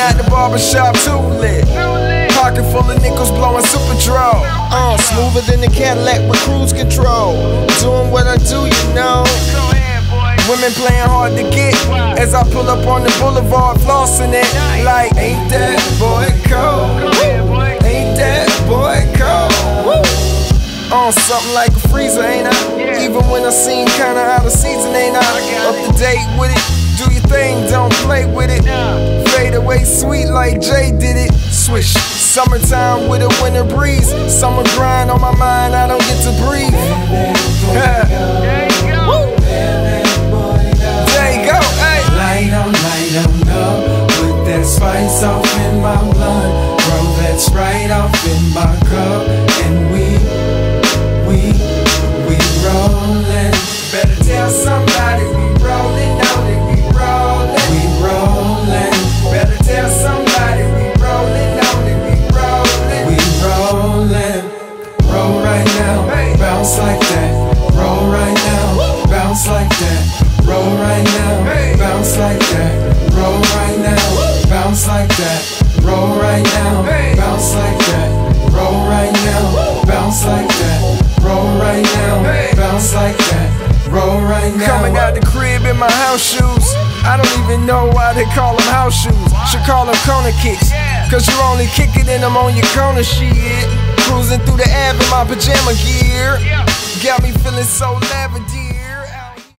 Out the barbershop too lit. Pocket full of nickels blowing super draw. Uh, smoother than the Cadillac with cruise control. Doing Women playing hard to get as I pull up on the boulevard, flossing it. Like, ain't that boy cold? Ain't that boy cold? On something like a freezer, ain't I? Even when I seem kinda out of season, ain't I? Up to date with it. Do your thing, don't play with it. Fade away sweet like Jay did it. Swish. Summertime with a winter breeze. Summer grind on my mind, I don't tell somebody we rollin' on it. We rollin'. We rollin'. Better tell somebody we rollin' on it. We rollin'. We rollin'. Roll right now. Bounce like that. Roll right now. Bounce like that. Roll right now. Bounce like that. Roll right now. Bounce like that. Roll right now. Bounce like that. Roll right now. Bounce like that. Roll right now. Bounce like that. Roll right now. Coming out the crib in my house shoes. I don't even know why they call them house shoes. Should call them corner kicks. Cause you only kick it in them on your corner shit. Cruising through the Ave in my pajama gear. Got me feeling so lavender.